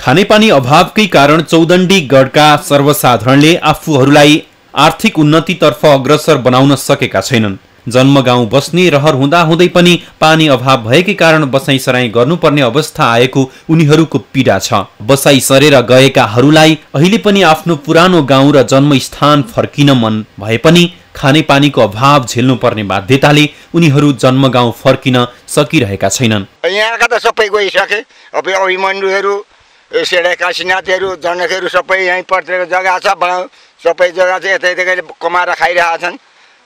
खानेपानी अभावकै कारण चौदण्डी गढका सर्वसाधारणले आफूहरूलाई आर्थिक उन्नतितर्फ अग्रसर बनाउन सकेका छैनन्। जन्म गाउँ बस्ने रहर हुँदा हुँदै पनि पानी अभाव भएकै कारण बसाइ सराई गर्नुपर्ने अवस्था आएको उनीहरूको पीडा छ। बसाइ सरेर गएकाहरूलाई अहिले पनि आफ्नो पुरानो गाउँ र जन्मस्थान फर्किन मन भए पनि खानेपानीको अभाव झेल्नुपर्ने बाध्यताले उनीहरू जन्म गाउँ फर्किन सकिरहेका छैनन्। यहाँका त सबै गइसके। अब सेडा काशीनाथहरू जनकहरू सबै यहीँ पर्थेको जग्गा छ सबै जग्गा चाहिँ यता यता कमाएर खाइरहेका छन्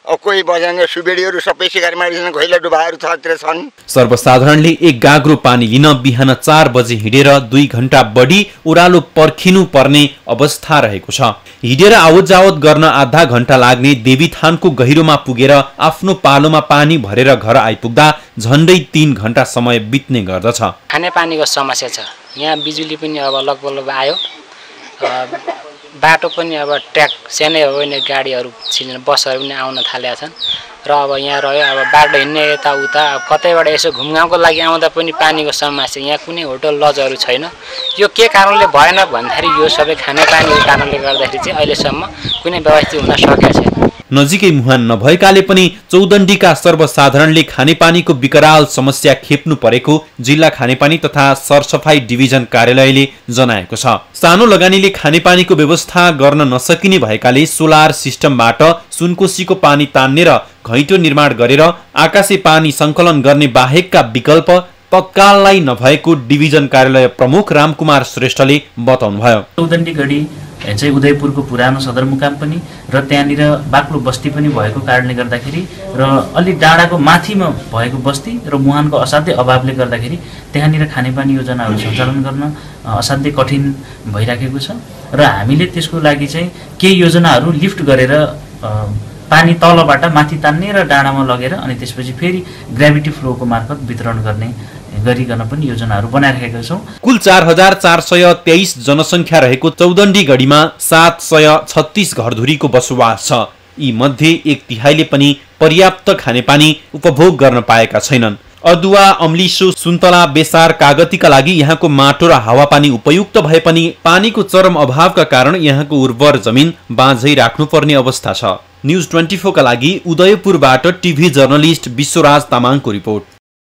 कोही बजाउने सुबेडीहरू सबै सिकारी मारिछन् घैला डुबाहरू छतिर छन्। सर्वसाधारणले एक गाग्रो पानी लिन बिहान चार बजे हिँडेर दुई घन्टा बढी ओह्रालो पर्खिनु पर्ने अवस्था रहेको छ। हिँडेर आवत जावत गर्न आधा घन्टा लाग्ने देवीथानको गहिरोमा पुगेर आफ्नो पालोमा पानी भरेर घर आइपुग्दा झन्डै तिन घन्टा समय बित्ने गर्दछ। खानेपानीको समस्या छ। यहाँ बिजुली पनि अब लगभग आयो। बाटो पनि अब ट्र्याक सानै हो भने गाडीहरू छिर्ने बसहरू पनि आउन थालेका छन्। र अब यहाँ रह्यो अब बाटो हिँड्ने यताउता। अब कतैबाट यसो घुमघामको लागि आउँदा पनि पानीको समस्या यहाँ कुनै होटल लजहरू छैन। यो के कारणले भएन भन्दाखेरि यो सबै खानेपानीको कारणले गर्दाखेरि चाहिँ अहिलेसम्म कुनै व्यवस्थित हुन सकेको छैन। नजिकै मुहान नभएकाले पनि चौदण्डीका सर्वसाधारणले खानेपानीको विकराल समस्या खेप्नु परेको जिल्ला खानेपानी तथा सरसफाई डिभिजन कार्यालयले जनाएको छ। सानो लगानीले खानेपानीको व्यवस्था गर्न नसकिने भएकाले सोलर सिस्टमबाट सुनकोसीको पानी तान्ने र घैँटो निर्माण गरेर आकाशे पानी सङ्कलन गर्ने बाहेकका विकल्प तत्काललाई नभएको डिभिजन कार्यालय प्रमुख रामकुमार श्रेष्ठले बताउनुभयो। चाहिँ उदयपुरको पुरानो सदरमुकाम पनि र त्यहाँनिर बाक्लो बस्ती पनि भएको कारणले गर्दाखेरि र अलिक डाँडाको माथिमा भएको बस्ती र मुहानको असाध्य अभावले गर्दाखेरि त्यहाँनिर खानेपानी योजनाहरू सञ्चालन गर्न असाध्यै कठिन भइराखेको छ। र हामीले त्यसको लागि चाहिँ केही योजनाहरू लिफ्ट गरेर पानी तलबाट माथि तान्ने र डाँडामा लगेर अनि त्यसपछि फेरि ग्राभिटी फ्लोको मार्फत वितरण गर्ने गरिकन पनि योजनाहरू बनाइरहेका छौँ। कुल चार हजार चार सय तेइस जनसङ्ख्या रहेको चौदण्डी गढीमा सात सय छत्तिस घरधुरीको बसोबास छ। यी मध्ये एक तिहाईले पनि पर्याप्त खानेपानी उपभोग गर्न पाएका छैनन्। अदुवा अम्लिसो सुन्तला बेसार कागतीका लागि यहाँको माटो र हावापानी उपयुक्त भए पनि पानीको चरम अभावका कारण यहाँको उर्वर जमिन बाँझै राख्नुपर्ने अवस्था छ। न्युज ट्वेन्टी फोरका लागि उदयपुरबाट टिभी जर्नलिस्ट विश्वराज तामाङको रिपोर्ट।